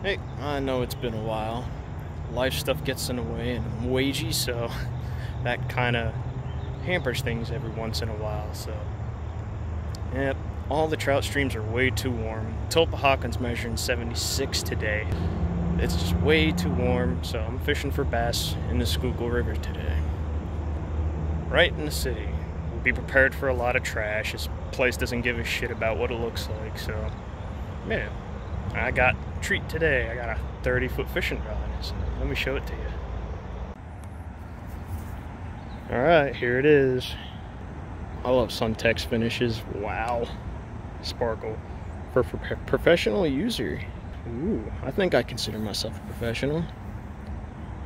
Hey, I know it's been a while. Life stuff gets in the way and I'm wagey, so that kind of hampers things every once in a while. So, yep, all the trout streams are way too warm. Tulpehocken's measuring 76 today. It's just way too warm, so I'm fishing for bass in the Schuylkill River today. Right in the city. We'll be prepared for a lot of trash. This place doesn't give a shit about what it looks like, so yeah. I got treat today. I got a 30 foot fishing rod. So let me show it to you. All right, here it is. I love Suntech's finishes. Wow. Sparkle. For, for professional user. Ooh, I think I consider myself a professional.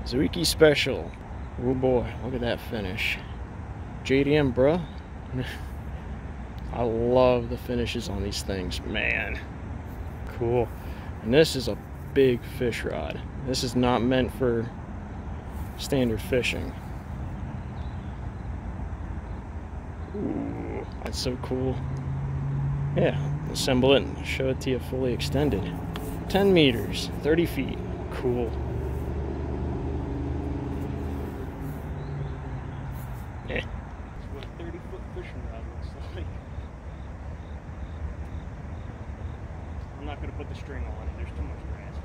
Suikei Special. Oh boy, look at that finish. JDM, bruh. I love the finishes on these things, man cool. And this is a big fish rod. This is not meant for standard fishing. Ooh, that's so cool. Yeah, assemble it and show it to you fully extended. 10 meters, 30 feet. Cool. Yeah. what a 30 foot fishing rod looks like. I'm not going to put the string on it. There's too much grass.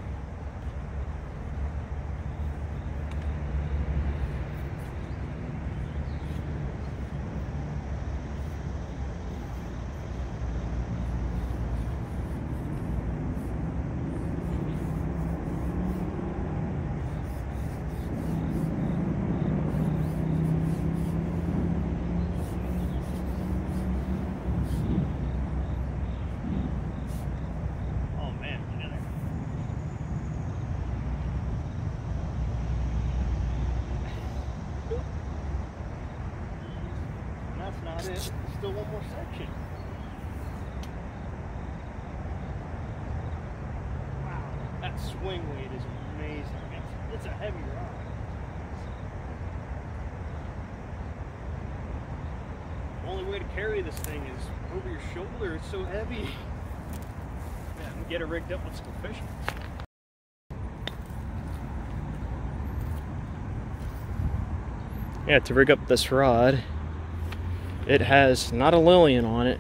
Still one more section. Wow, that swing weight is amazing. It's, it's a heavy rod. Only way to carry this thing is over your shoulder. It's so heavy. Yeah, get it rigged up. Let's go fishing. Yeah, to rig up this rod, it has not a Lillian on it.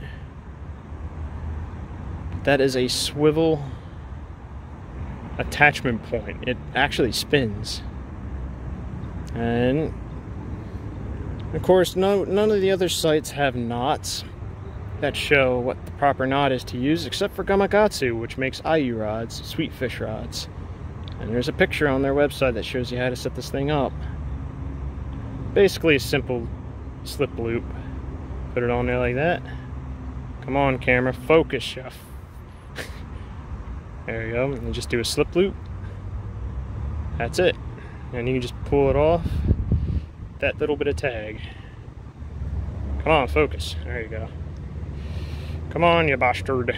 That is a swivel attachment point. It actually spins. And of course, no, none of the other sites have knots that show what the proper knot is to use, except for Gamakatsu, which makes ayu rods, sweet fish rods. And there's a picture on their website that shows you how to set this thing up. Basically a simple slip loop. Put it on there like that. Come on, camera, focus, chef. there you go. And just do a slip loop. That's it. And you can just pull it off that little bit of tag. Come on, focus. There you go. Come on, you bastard.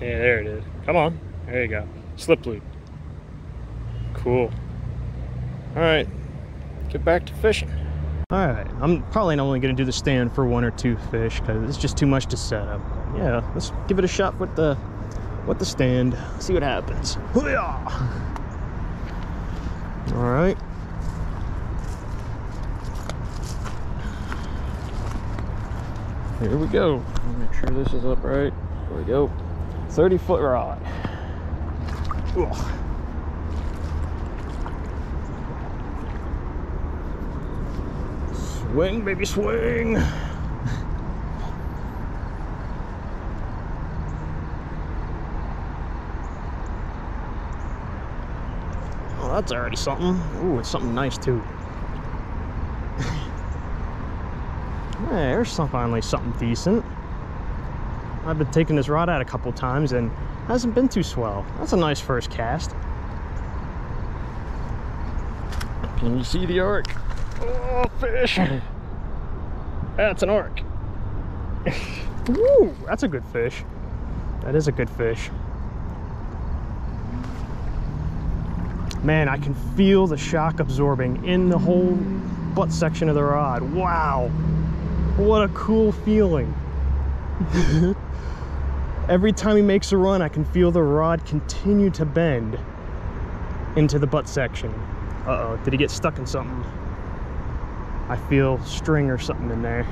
Yeah, there it is. Come on. There you go. Slip loop. Cool. Alright. Get back to fishing. Alright, I'm probably not only to do the stand for one or two fish because it's just too much to set up. Yeah, let's give it a shot with the with the stand. See what happens. Alright. Here we go. Make sure this is upright. There we go. 30 foot rod. Ugh. Swing, baby, swing. oh, that's already something. Ooh, it's something nice too. hey, there's some, finally something decent. I've been taking this rod out a couple times and hasn't been too swell. That's a nice first cast. Can you see the arc? Oh, fish. That's an arc. Woo, that's a good fish. That is a good fish. Man, I can feel the shock absorbing in the whole butt section of the rod. Wow. What a cool feeling. Every time he makes a run, I can feel the rod continue to bend into the butt section. Uh-oh, did he get stuck in something? I feel string or something in there.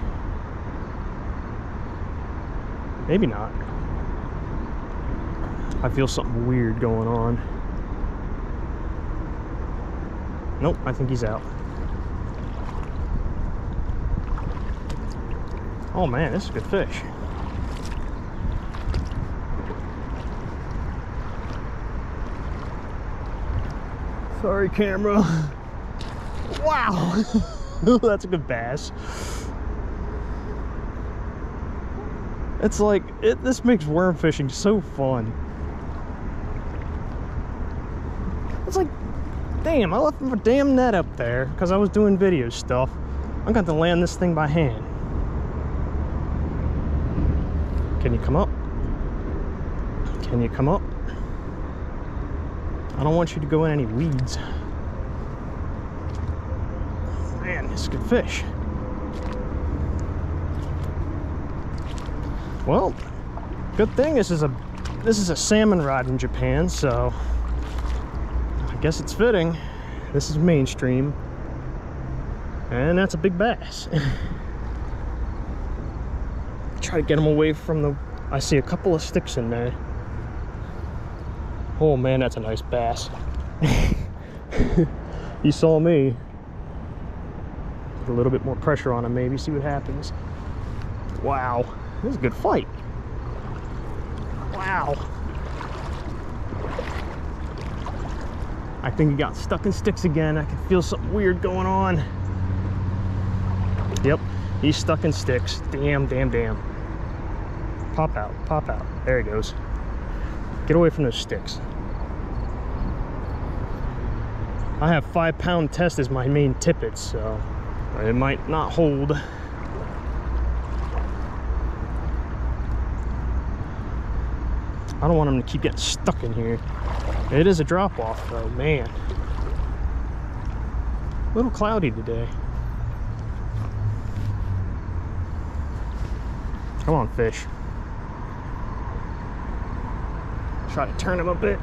Maybe not. I feel something weird going on. Nope, I think he's out. Oh man, this is a good fish. Sorry, camera. Wow. That's a good bass. It's like, it, this makes worm fishing so fun. It's like, damn, I left my damn net up there because I was doing video stuff. I'm going to land this thing by hand. Can you come up? Can you come up? I don't want you to go in any weeds. Man, it's a good fish. Well, good thing this is a this is a salmon rod in Japan, so I guess it's fitting. This is mainstream. And that's a big bass. Try to get him away from the I see a couple of sticks in there. Oh man, that's a nice bass. you saw me. A little bit more pressure on him maybe, see what happens. Wow, this is a good fight. Wow. I think he got stuck in sticks again. I can feel something weird going on. Yep, he's stuck in sticks. Damn, damn, damn. Pop out, pop out. There he goes. Get away from those sticks. I have five pound test as my main tippet, so it might not hold. I don't want them to keep getting stuck in here. It is a drop off though, man. A little cloudy today. Come on, fish. Try to turn him a bit.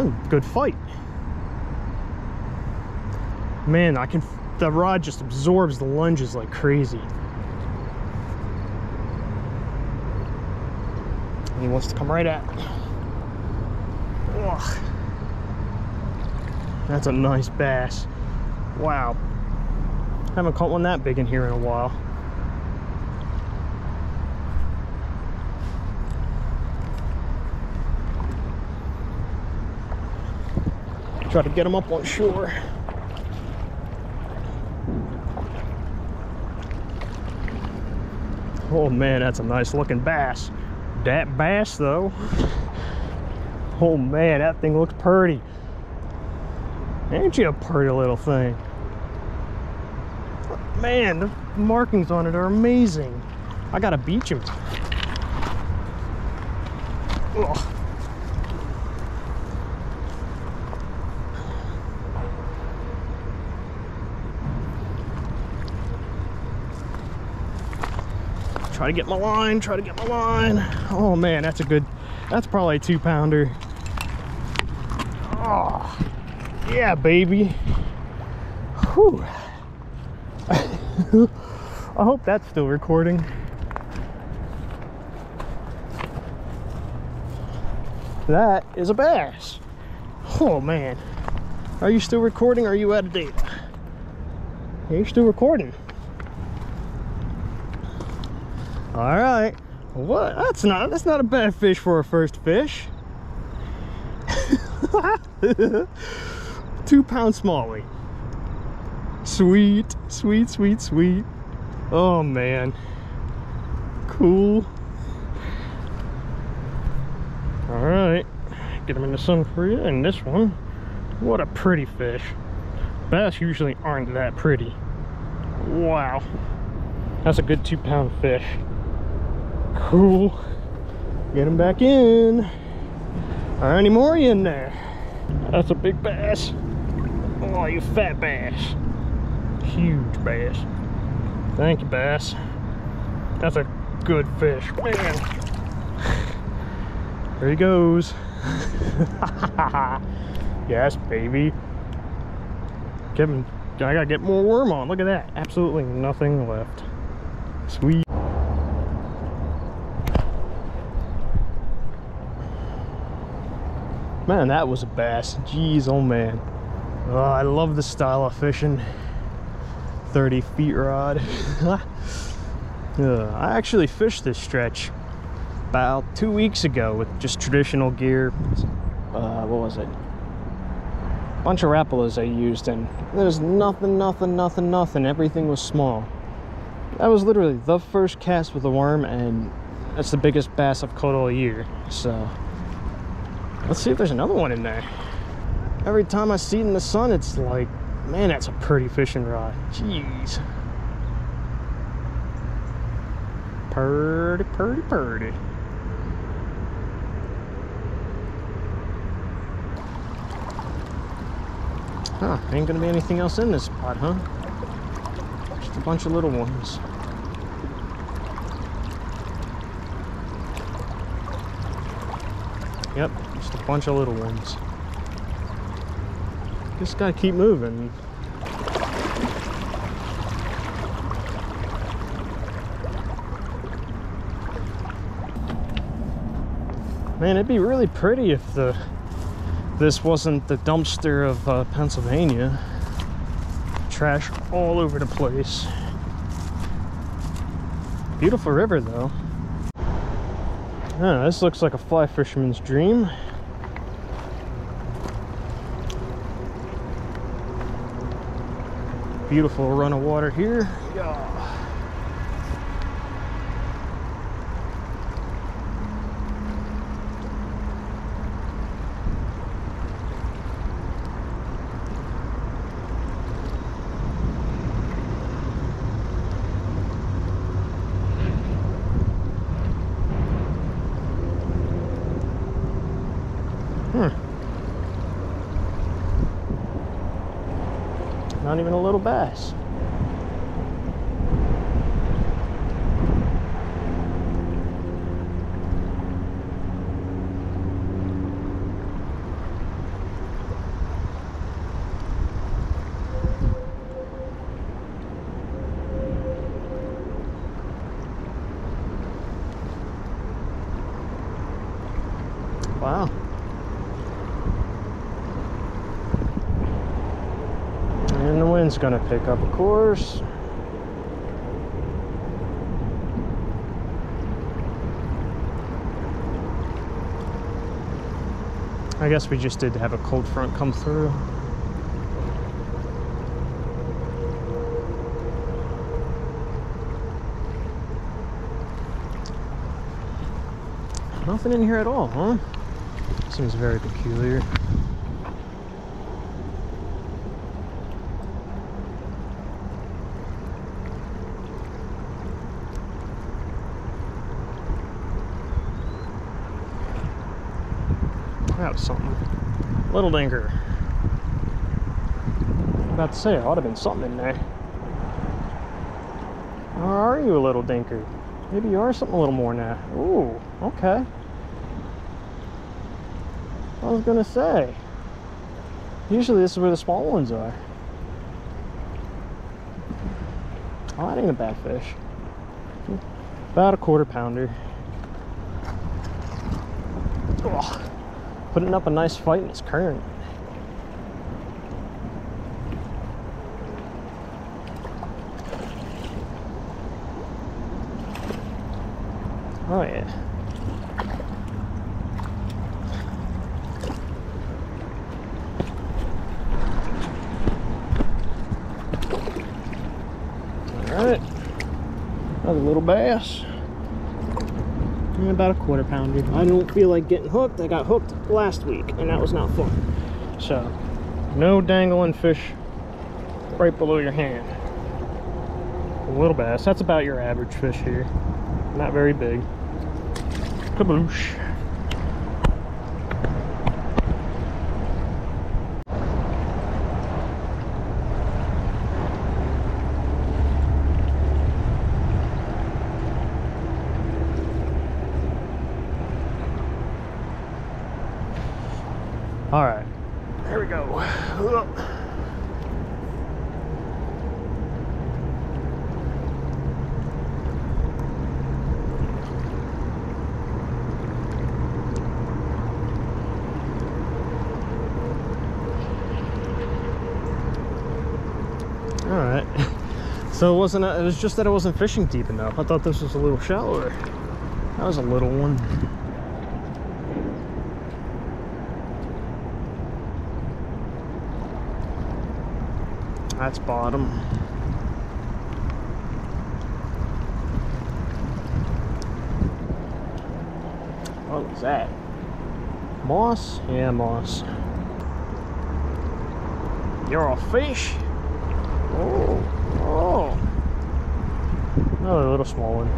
Oh, good fight. Man, I can, the rod just absorbs the lunges like crazy. And he wants to come right at me. Ugh. That's a nice bass. Wow. Haven't caught one that big in here in a while. Try to get them up on shore. Oh man, that's a nice looking bass. That bass though. Oh man, that thing looks pretty. Ain't you a pretty little thing? Man, the markings on it are amazing. I gotta beach him. Ugh. Try to get my line, try to get my line. Oh man, that's a good, that's probably a two pounder. Oh, yeah, baby. Whew. I hope that's still recording. That is a bass. Oh man. Are you still recording or are you out of date? You're still recording. All right. What? That's not that's not a bad fish for a first fish. Two pound smallie. Sweet, sweet, sweet, sweet. Oh man. Cool. All right. Get them in the sun for you. And this one, what a pretty fish. Bass usually aren't that pretty. Wow. That's a good two pound fish. Cool. Get him back in. Are any more in there? That's a big bass. Oh, you fat bass. Huge bass. Thank you, bass. That's a good fish. Man. There he goes. yes, baby. Kevin, I gotta get more worm on. Look at that. Absolutely nothing left. Sweet. Man, that was a bass. Jeez, oh man. Oh, I love this style of fishing. 30 feet rod. uh, I actually fished this stretch about two weeks ago with just traditional gear. Uh, what was it? Bunch of Rapalas I used, and there's nothing, nothing, nothing, nothing. Everything was small. That was literally the first cast with a worm, and that's the biggest bass I've caught all year. So Let's see if there's another one in there. Every time I see it in the sun, it's like, man, that's a pretty fishing rod. Jeez. Purdy, purdy, purdy. Huh, ain't gonna be anything else in this spot, huh? Just a bunch of little ones. Yep, just a bunch of little ones. Just gotta keep moving. Man, it'd be really pretty if the this wasn't the dumpster of uh, Pennsylvania. Trash all over the place. Beautiful river though. Ah, this looks like a fly fisherman's dream. Beautiful run of water here. Yeah. Not even Wow. wind's gonna pick up, of course. I guess we just did have a cold front come through. Nothing in here at all, huh? Seems very peculiar. That was something. Little dinker. I'm about to say, it ought to have been something in there. Or are you a little dinker? Maybe you are something a little more now. Ooh, okay. I was gonna say. Usually this is where the small ones are. Oh, that ain't a bad fish. About a quarter pounder. Oh putting up a nice fight in this current. Oh yeah. All right, another little bass about a quarter pounder. I don't feel like getting hooked. I got hooked last week and that was not fun. So, no dangling fish right below your hand. A little bass. That's about your average fish here. Not very big. Kaboosh. There we go. All right. So it wasn't, it was just that it wasn't fishing deep enough. I thought this was a little shallower. That was a little one. That's bottom. What was that? Moss? Yeah, moss. You're a fish? Oh, oh. Another little small one.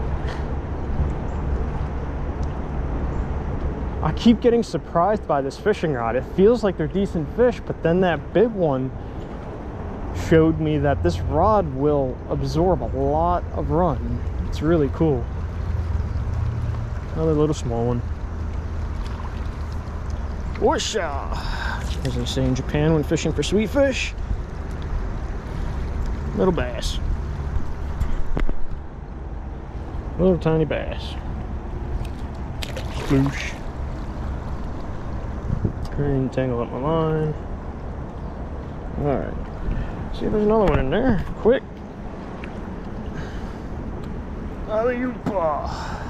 I keep getting surprised by this fishing rod. It feels like they're decent fish, but then that big one showed me that this rod will absorb a lot of run. It's really cool. Another little small one. Whoosha! As they say in Japan when fishing for sweet fish. Little bass. Little tiny bass. Sploosh. And tangle up my line. Alright. See if there's another one in there. Quick. Alley-oop.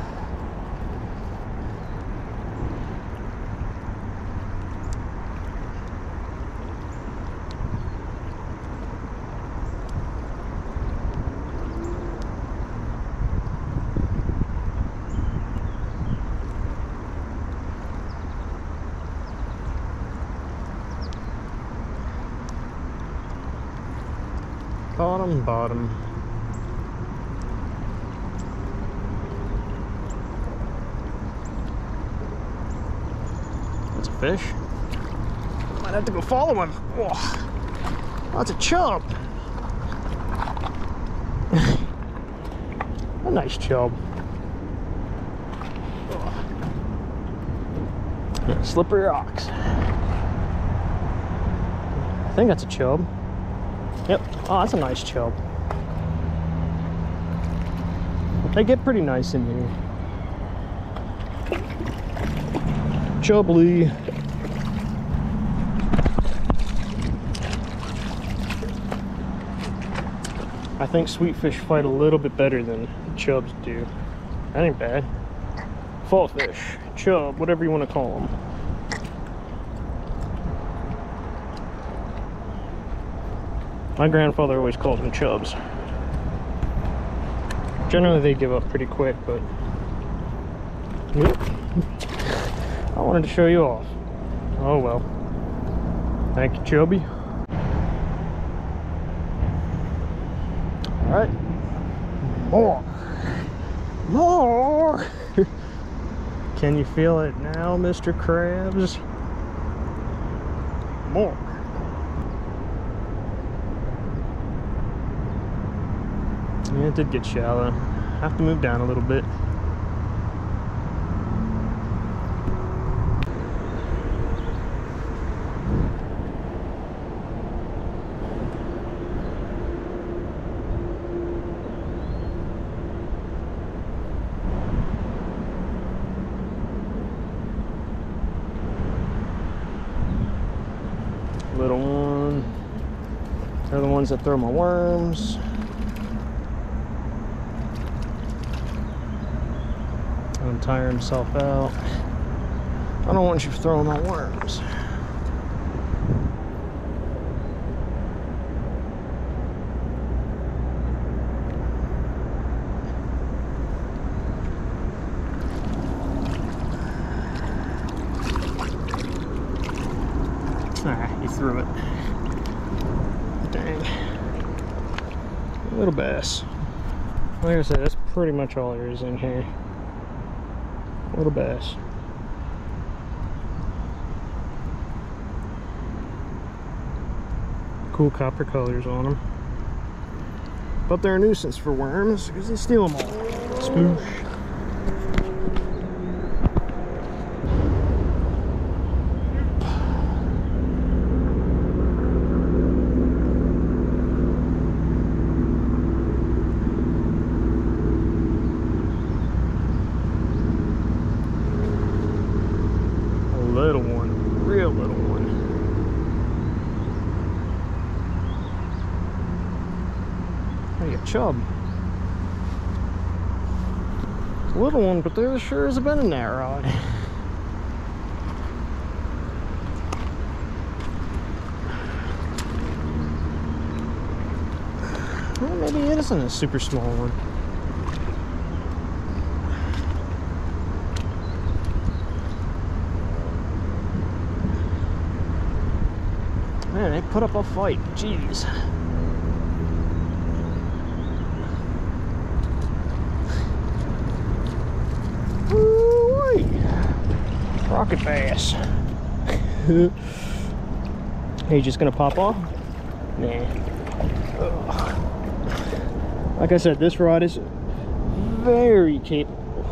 Bottom, bottom. That's a fish. Might have to go follow him. Oh, that's a chub. a nice chub. Slippery rocks. I think that's a chub. Oh, that's a nice chub. They get pretty nice in here. Chubbly. I think sweetfish fight a little bit better than chubs do. That ain't bad. Fall fish, chub, whatever you want to call them. My grandfather always called them chubs. Generally they give up pretty quick, but I wanted to show you off. Oh well. Thank you, Chubby. Alright. More. More. Can you feel it now, Mr. Krabs? More. Yeah, it did get shallow. Have to move down a little bit. Little one. They're the ones that throw my worms. Let him tire himself out. I don't want you throwing my worms. Ah, he threw it. Dang. Little bass. Like I said, that's pretty much all there is in here. Little bass. Cool copper colors on them. But they're a nuisance for worms because they steal them all. Spoosh. A chub. Little one, but there sure has been in that rod. Well, maybe it isn't a super small one. Man, they put up a fight. Jeez. Rocket bass. Hey, just gonna pop off? Nah. Ugh. Like I said, this rod is very capable.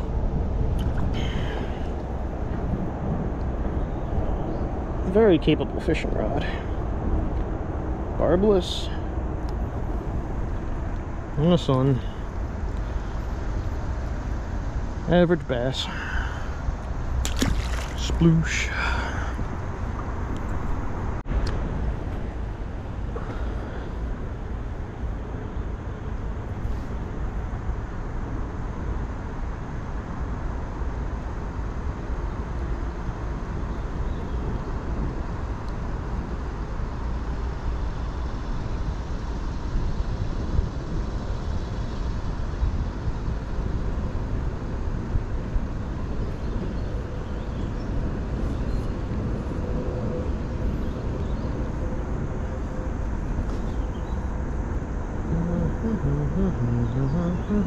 Very capable fishing rod. Barbless. The sun. Average bass. Sploosh.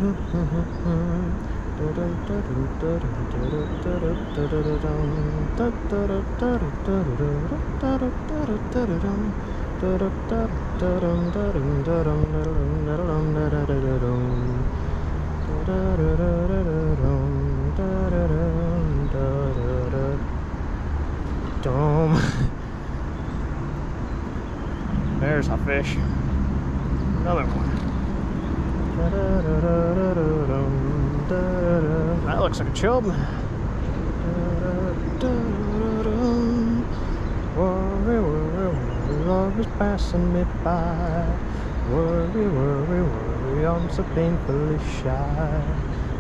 There's a fish. Another one. That looks like a chub. Worry, worry, love is passing me by. Worry, worry, worry, I'm so painfully shy.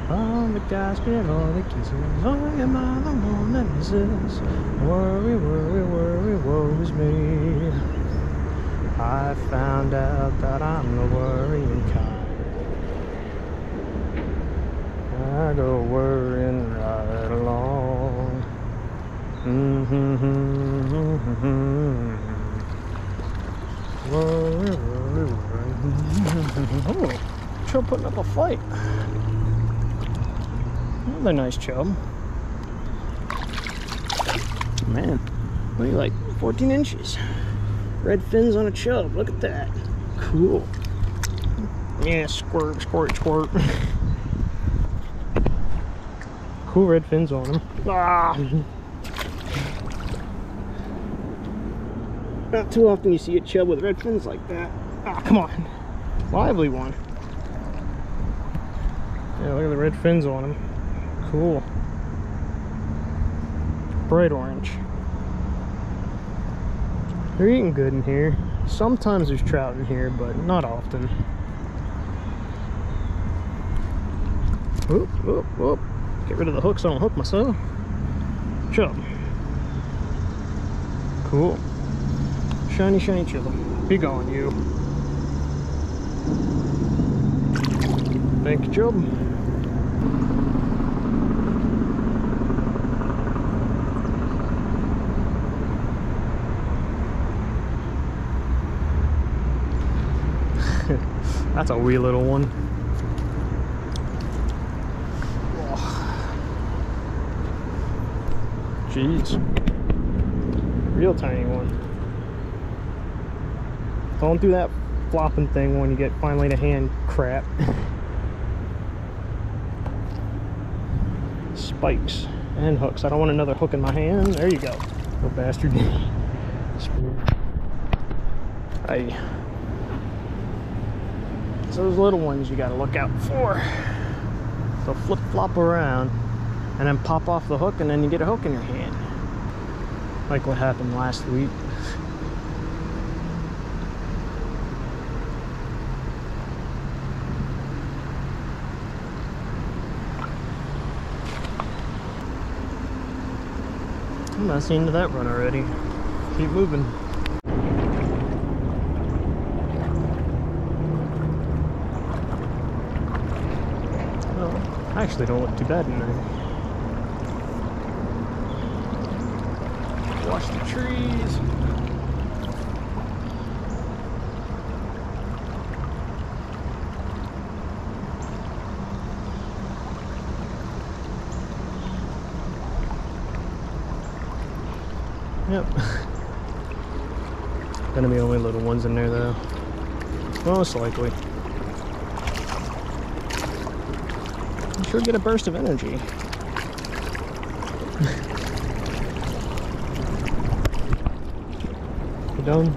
All the guys get all the kisses. Oh, am I the one that misses? Worry, worry, worry, woe is me. I found out that I'm the worrying kind. I go worrying right along. Mm-hmm. Oh, chub putting up a fight. Another nice chub. Man, what are you like? 14 inches. Red fins on a chub. Look at that. Cool. Yeah, squirt, squirt, squirt. cool red fins on them. Ah. Not too often you see a chub with red fins like that. Ah, come on. Lively one. Yeah, look at the red fins on them. Cool. Bright orange. They're eating good in here. Sometimes there's trout in here, but not often. Oop, oop, oop. Get rid of the hook so I don't hook myself. Chub. Cool. Shiny, shiny chub. Be gone, you. Thank you, chub. That's a wee little one. Jeez. Real tiny one. Don't do that flopping thing when you get finally to hand crap. Spikes and hooks. I don't want another hook in my hand. There you go. Little bastard. Hey. It's those little ones you gotta look out for. They'll flip flop around and then pop off the hook and then you get a hook in your hand. Like what happened last week. I'm not seeing that run already. Keep moving. Well, I actually don't look too bad in there Watch the trees. Yep. Gonna be only little ones in there though. Most likely. I'm sure get a burst of energy. you done?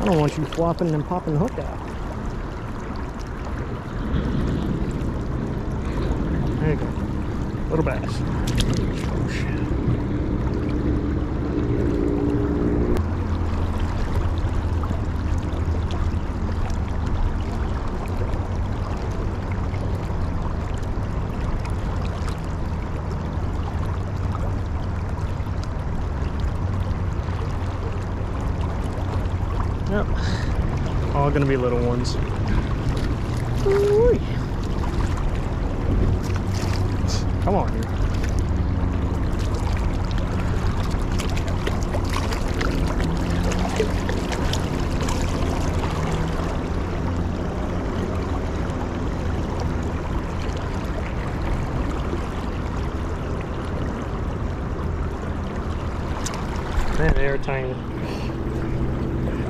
I don't want you flopping and popping the hook out. There you go. Little bass. Oh shit. Yep. All gonna be little ones. Ooh. Come on here. Man, they are tiny.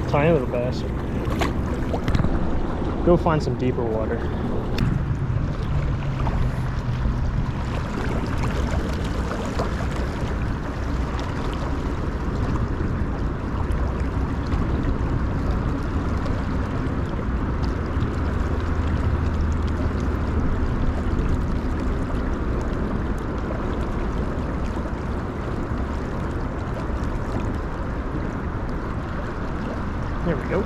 Tiny little bass. Go find some deeper water. There we go.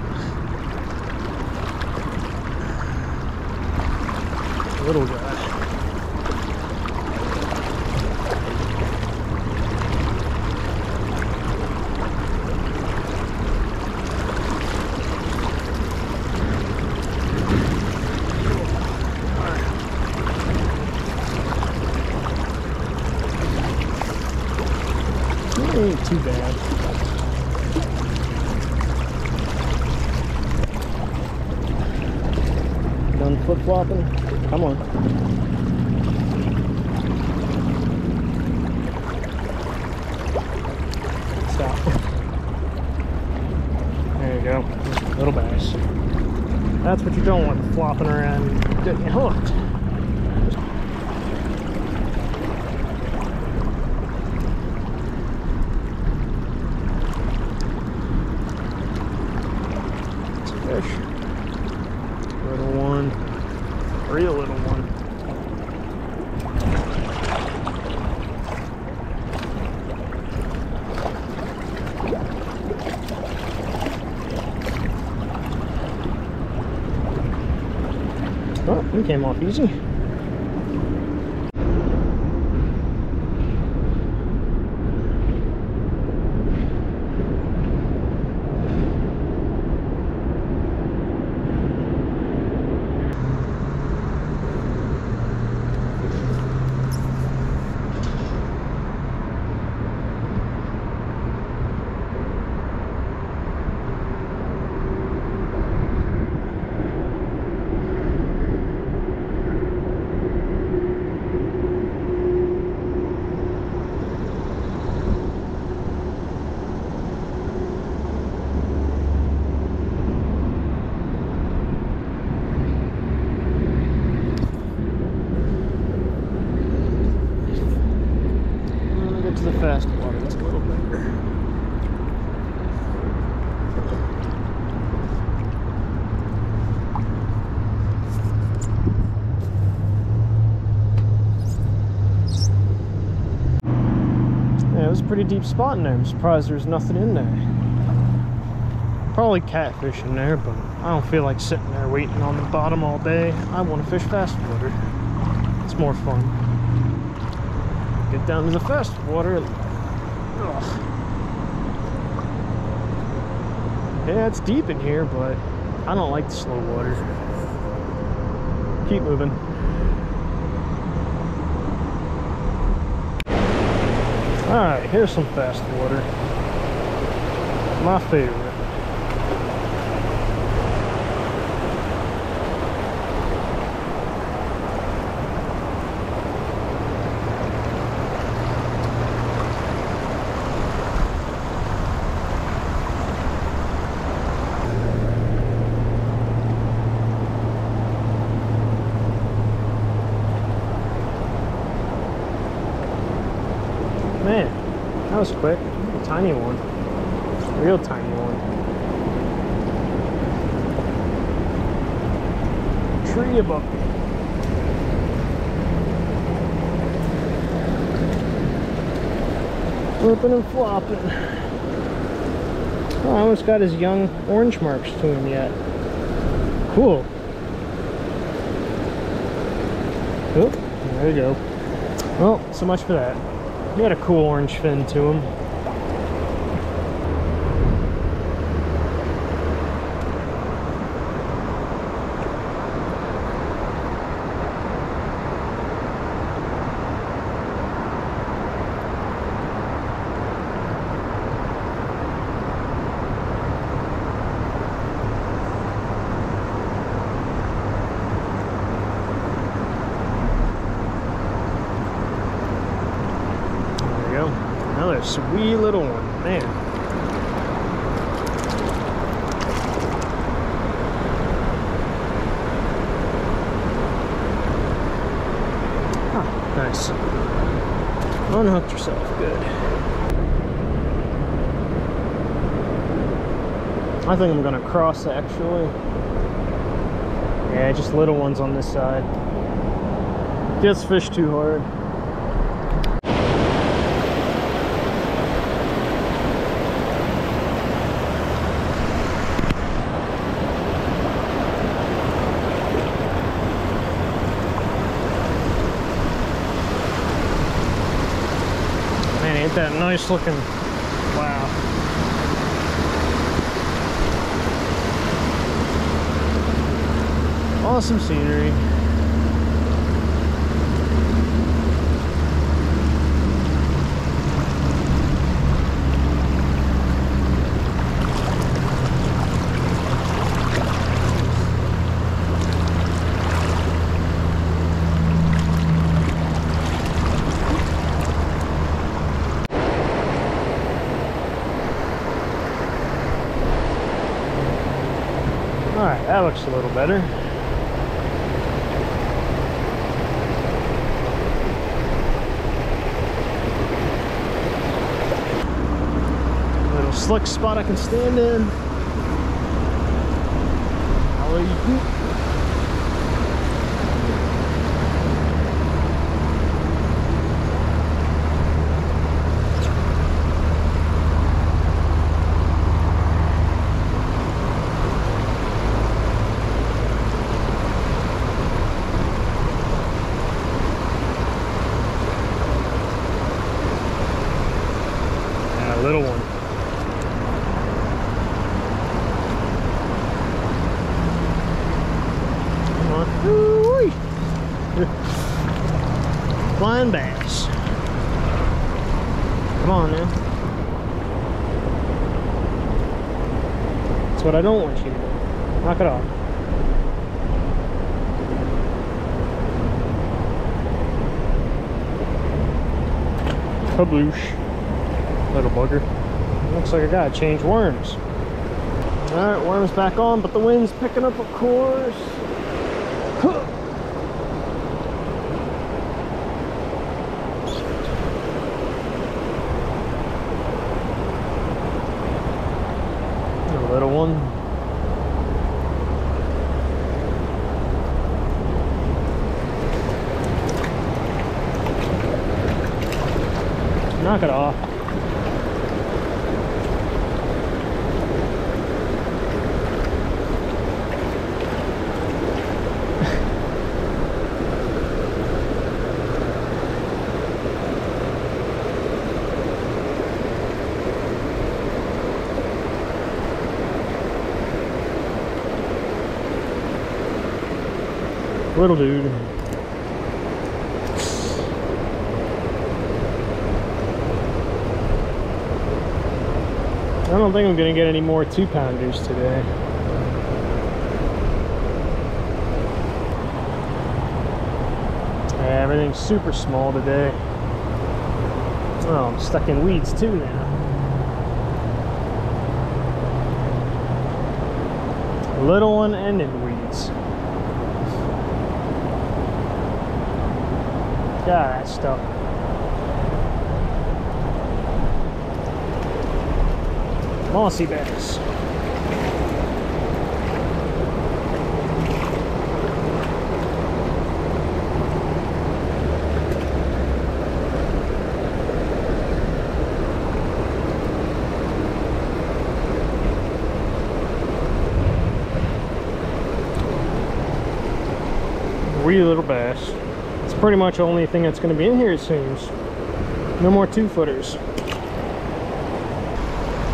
Little guy. Ain't too bad. Done flip flopping? Come on. Stop. There you go. Little bass. That's what you don't want flopping around getting hooked. It's a fish. Little one. Real little one. Oh, he came off easy. I'll get to the fast water. It's a little bigger. Yeah, it was a pretty deep spot in there. I'm surprised there's nothing in there. Probably catfish in there, but I don't feel like sitting there waiting on the bottom all day. I want to fish fast water. It's more fun. Get down to the fast water. Ugh. Yeah, it's deep in here, but I don't like the slow water. Keep moving. Alright, here's some fast water. My favorite. Man, that was quick. A tiny one. Real tiny one. Tree above me. Flipping and flopping. Oh, I almost got his young orange marks to him yet. Cool. Oh, there you go. Well, so much for that. He had a cool orange fin to him. There you go. Another sweet little one. Man. Ah, nice. Unhooked yourself. Good. I think I'm gonna cross actually. Yeah, just little ones on this side. Gets fish too hard. Man, ain't that nice looking? Wow. Awesome scenery. Alright, that looks a little better. Little slick spot I can stand in little one. Come on. Ooh-wee. Flying bass. Come on now. That's what I don't want you to do. Knock it off. Kabloosh. Little bugger. Looks like I gotta change worms. Alright, worms back on, but the wind's picking up, of course. Huh. A little one. Knock it off. Little dude. I don't think I'm gonna get any more two pounders today. Everything's super small today. Oh, I'm stuck in weeds too now. Little one and in weeds. God, that stuff. Mossy bears. Wee little bass. Pretty much the only thing that's going to be in here, it seems. No more two footers.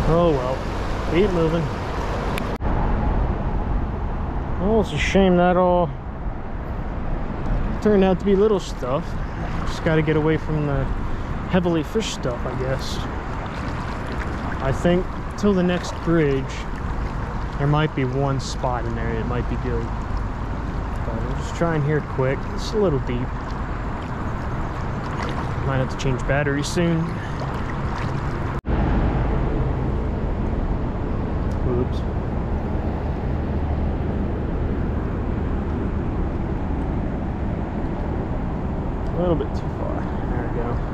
Oh well, keep moving. Well, it's a shame that all turned out to be little stuff. Just got to get away from the heavily fished stuff, I guess. I think till the next bridge, there might be one spot in there. It might be good. Just try and here quick. It's a little deep. Might have to change batteries soon. Oops. A little bit too far. There we go.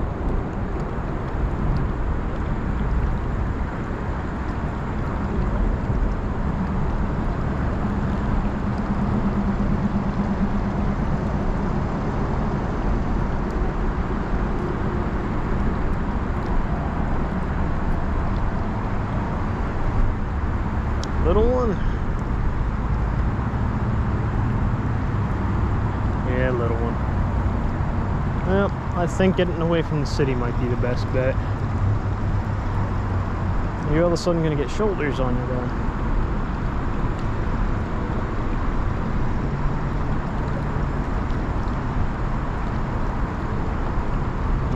Little one. Yeah, little one. Well, I think getting away from the city might be the best bet. You're all of a sudden gonna get shoulders on you though.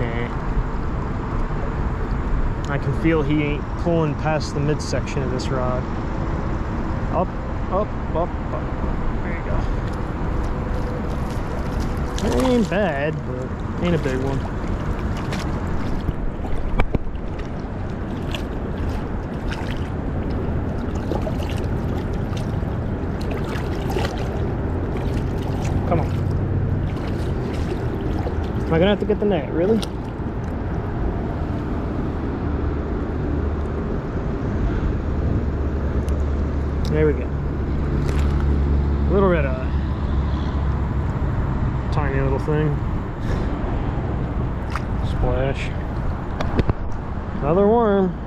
Nah. I can feel he ain't pulling past the midsection of this rod. Up, up, up, up. There you go. It ain't bad, but ain't a big one. Come on. Am I gonna have to get the net, really? There we go. Little red eye. Tiny little thing. Splash. Another worm.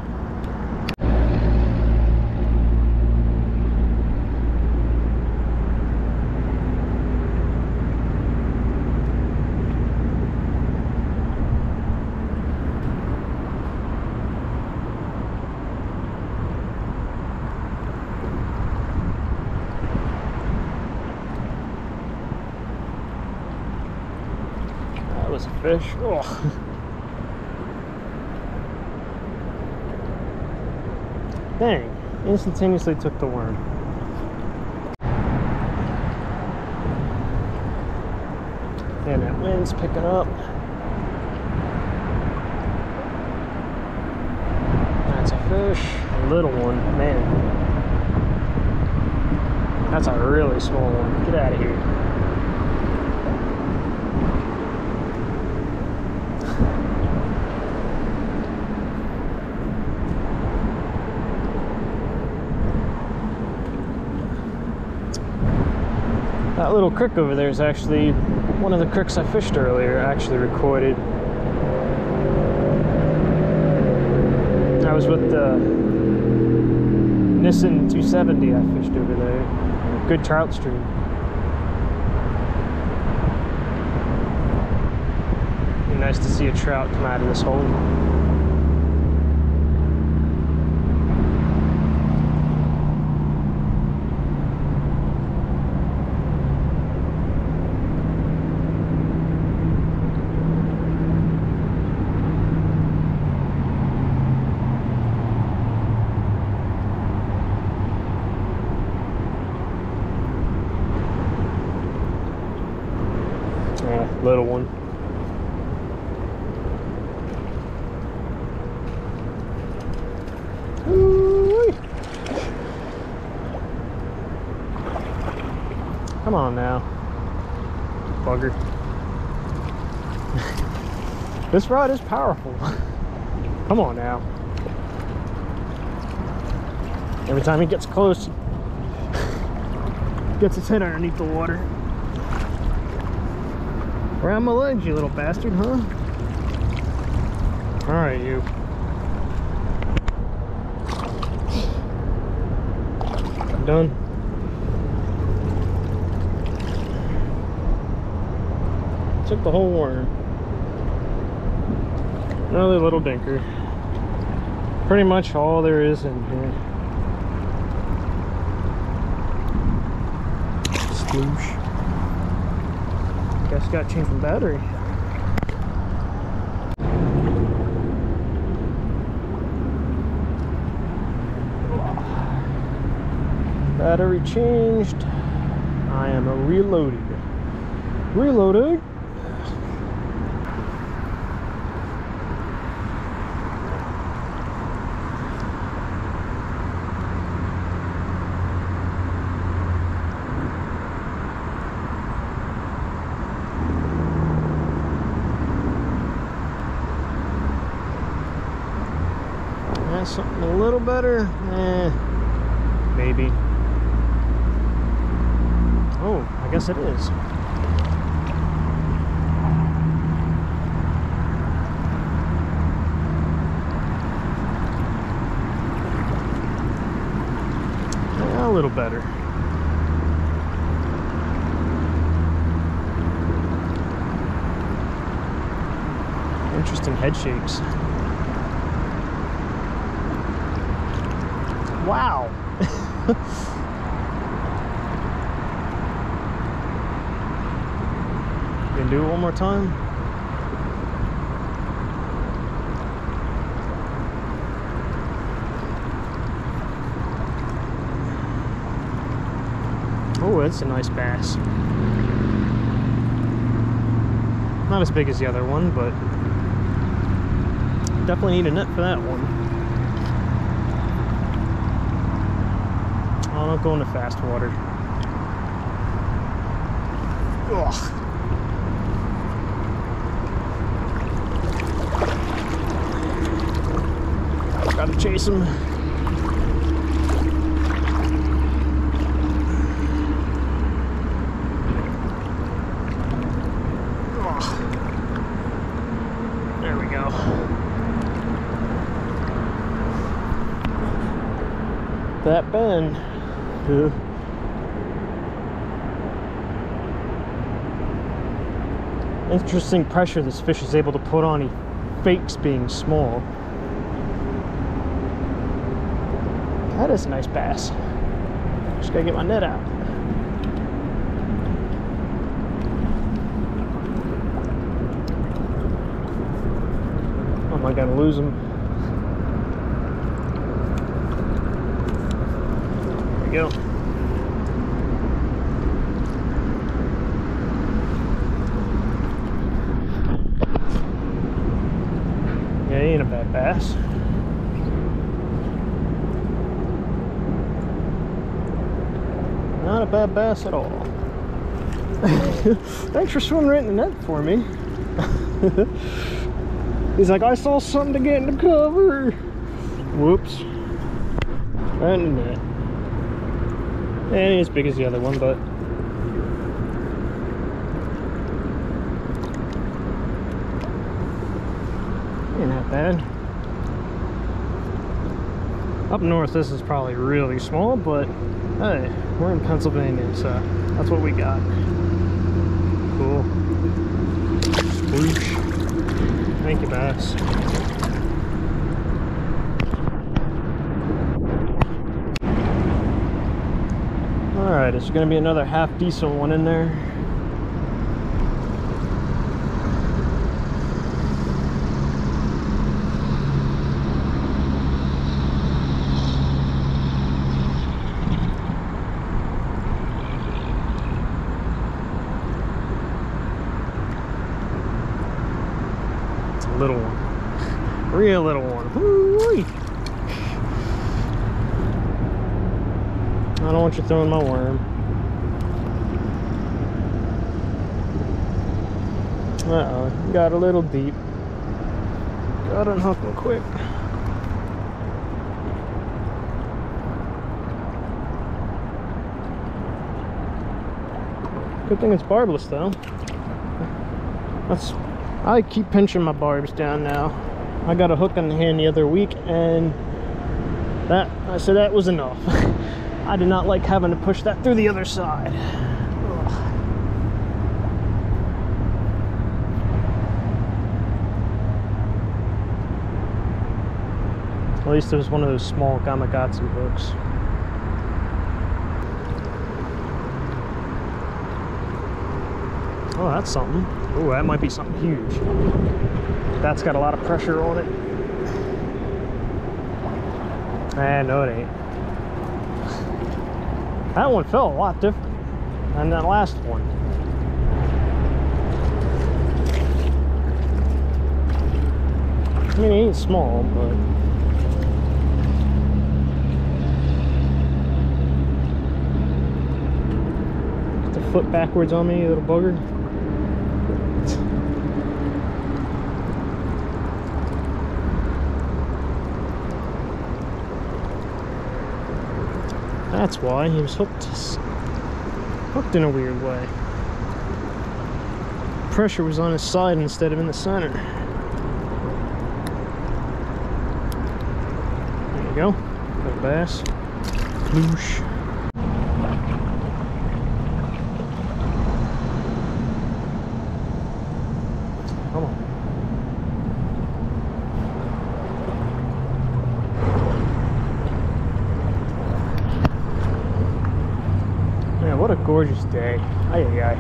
That was a fish. Oh. Dang, instantaneously took the worm. And that wind's picking up. That's a fish. A little one, man. That's a really small one. Get out of here. Little creek over there is actually one of the creeks I fished earlier, actually recorded. I was with the Nissin 270 I fished over there. Good trout stream. Be nice to see a trout come out of this hole. Come on now. Bugger. this rod is powerful. Come on now. Every time he gets close, gets his head underneath the water. Around my legs, you little bastard, huh? Alright, you. Done. Took the whole worm. Another little dinker. Pretty much all there is in here. Sploosh. Guess got changed from battery. Battery changed. I am reloading. Reloading. That's something a little better. Eh, maybe. Oh, I guess it is. A little better. Interesting head shapes. Wow. Can do it one more time. Oh, that's a nice bass. Not as big as the other one, but definitely need a net for that one. Oh, don't go into fast water. Ugh. There we go. That bend. Ugh. Interesting pressure this fish is able to put on. He fakes being small. That is a nice bass. Just gotta get my net out. Am I gonna lose him? There we go. Yeah, he ain't a bad bass. Bad bass at all. Thanks for swimming right in the net for me. He's like, I saw something to get in the cover. Whoops. Right in the net. And ain't as big as the other one, but ain't that bad. Up north, this is probably really small, but hey, we're in Pennsylvania, so that's what we got. Cool. Sploosh. Thank you, bass. Alright, it's gonna be another half decent one in there. little one. Real little one. I don't want you throwing my worm. Uh-oh, got a little deep. Gotta unhook him quick. Good thing it's barbless though. That's I keep pinching my barbs down now. I got a hook on the hand the other week and that I said that was enough. I did not like having to push that through the other side. Ugh. At least it was one of those small Gamakatsu hooks. Oh, that's something. Oh, that might be something huge. That's got a lot of pressure on it. Ah, no it ain't. That one felt a lot different than that last one. I mean, it ain't small, but... Get the foot backwards on me, little bugger. That's why he was hooked, hooked in a weird way. Pressure was on his side instead of in the center. There you go, little bass. Ploosh. Come on. Man, what a gorgeous day. Ay, ay, ay.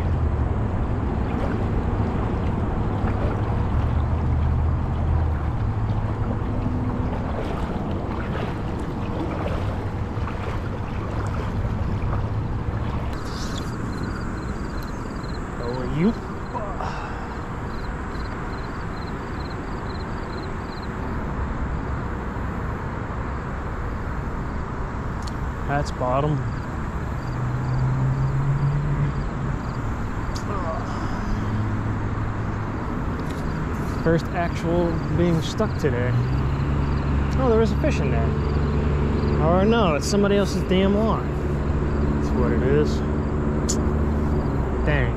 How are you? That's bottom. First actual being stuck today. Oh, there was a fish in there. Or no, it's somebody else's damn line. That's what it is. Dang.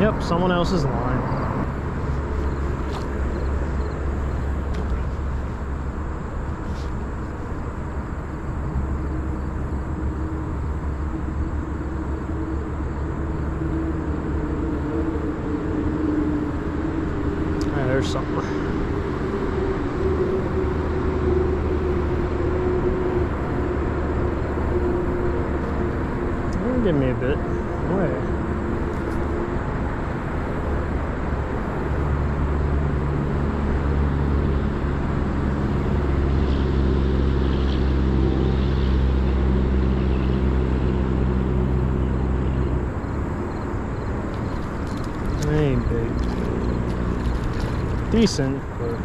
Yep, someone else's line. Ah, there's something. Oh, Give me a bit. Where? Ain't big. Decent, but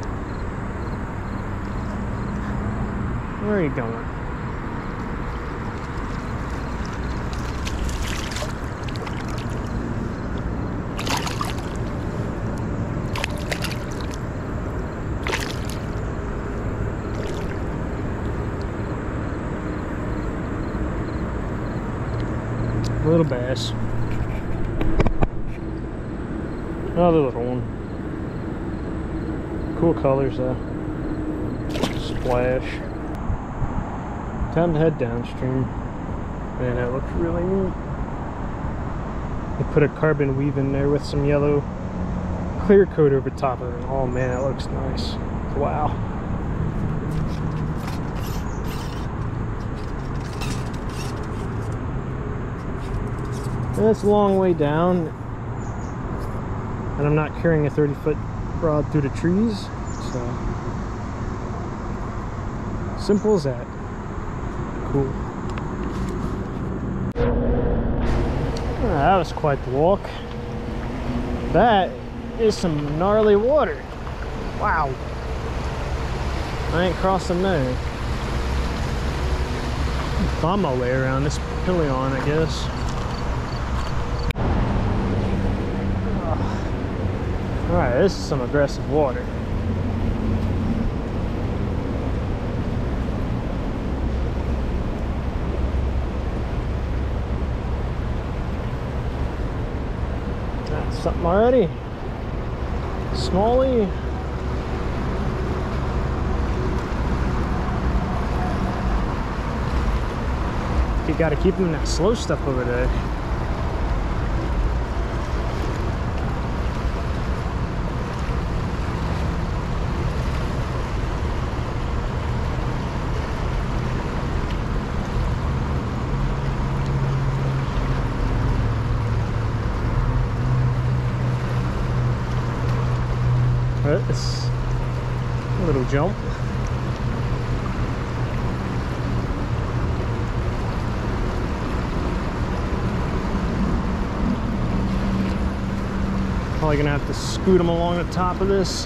where are you going? Little bass. Another little colors though. Splash. Time to head downstream. Man, that looks really neat. They put a carbon weave in there with some yellow clear coat over top of it. Oh man, that looks nice. Wow. That's a long way down and I'm not carrying a 30 foot rod through the trees so simple as that. Cool. Ah, that was quite the walk. That is some gnarly water. Wow. I ain't crossing there Find my way around this pillion, I guess. Alright, this is some aggressive water. That's something already. Smalley. You gotta keep them in that slow stuff over there. It's a little jump. Probably gonna have to scoot them along the top of this.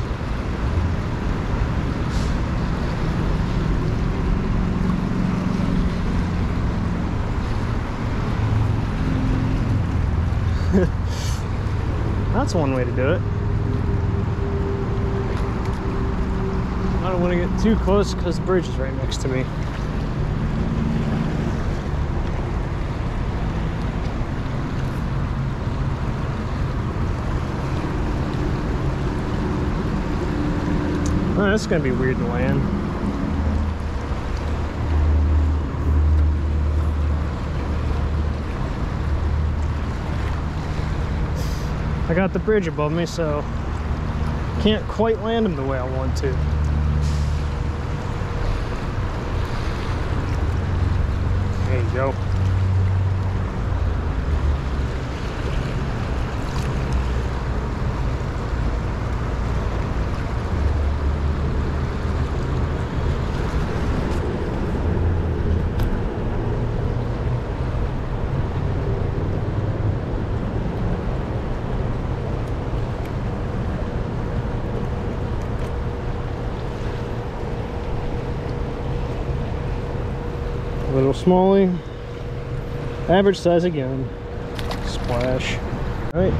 That's one way to do it. I don't want to get too close because the bridge is right next to me. That's gonna be weird to land. I got the bridge above me, so can't quite land him the way I want to. There you go. Little Smalley. Average size again. Splash. All right.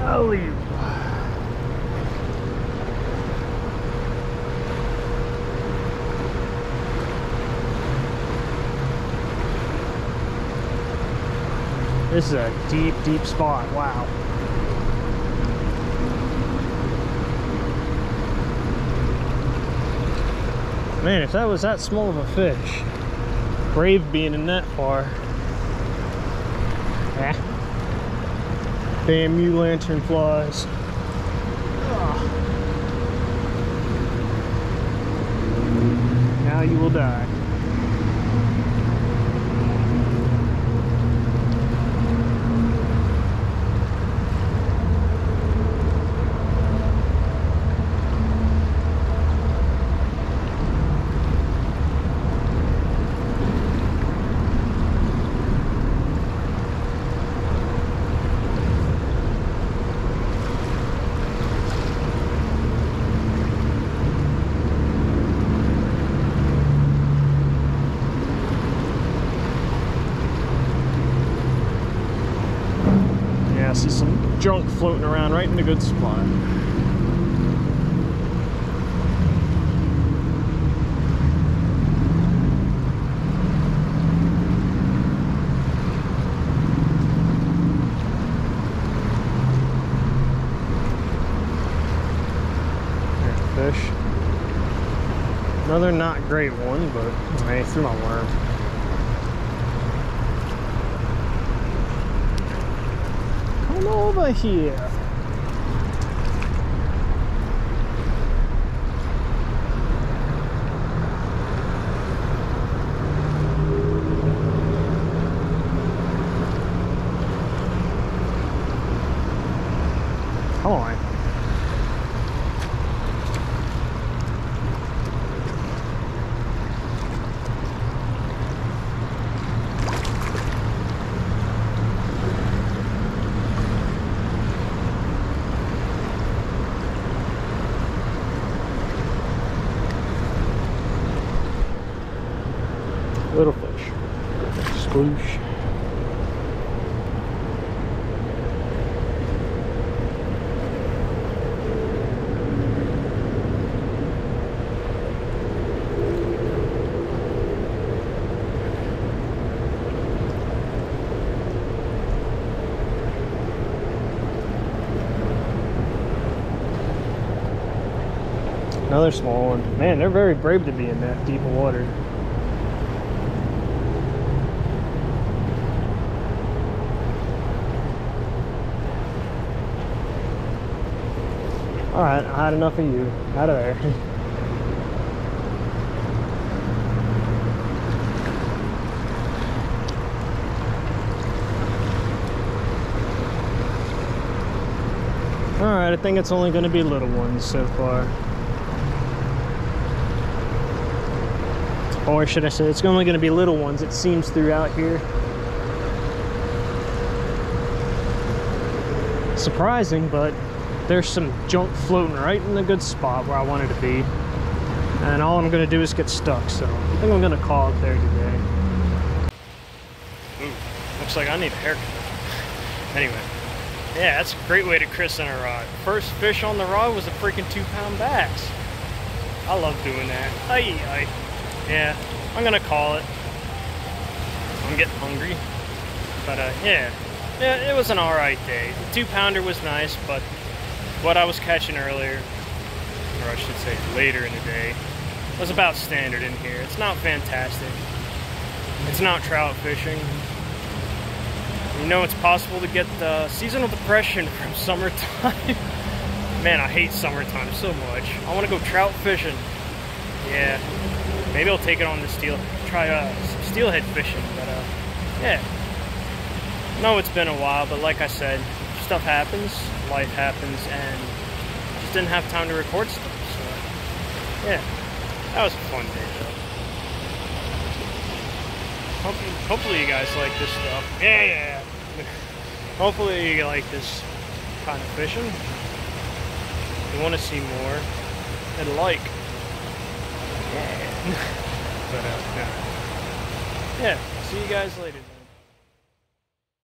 I'll. This is a deep, deep spot. Wow. Man, if that was that small of a fish, brave being in that far. Ah. Damn you lantern flies. Ah. Now you will die. Yeah, I see some junk floating around right in a good spot. Fish. Another not great one, but hey, threw my worm. Come over here. Come on. Little fish. Sploosh. Another small one. Man, they're very brave to be in that deep water. Alright, I had enough of you. Out of there. Alright, I think it's only going to be little ones so far. Or should I say it's only going to be little ones it seems throughout here. Surprising but there's some junk floating right in the good spot where I wanted to be. And all I'm going to do is get stuck so I think I'm going to call it there today. Ooh, looks like I need a haircut. Anyway. Yeah that's a great way to christen a rod. First fish on the rod was a freaking two pound bass. I love doing that. Aye, aye. Yeah, I'm gonna call it. I'm getting hungry. But uh, yeah, yeah, it was an alright day. The two pounder was nice, but what I was catching earlier, or I should say later in the day, was about standard in here. It's not fantastic. It's not trout fishing. You know it's possible to get the seasonal depression from summertime. Man, I hate summertime so much. I want to go trout fishing. Yeah, Maybe I'll take it on the steel, try uh, steelhead fishing, but uh, yeah. No, it's been a while, but like I said, stuff happens, life happens, and just didn't have time to record stuff, so yeah. That was a fun day, though. Hopefully, you guys like this stuff. Yeah, yeah. hopefully you like this kind of fishing. If you want to see more, hit like but, uh, yeah. yeah, see you guys later.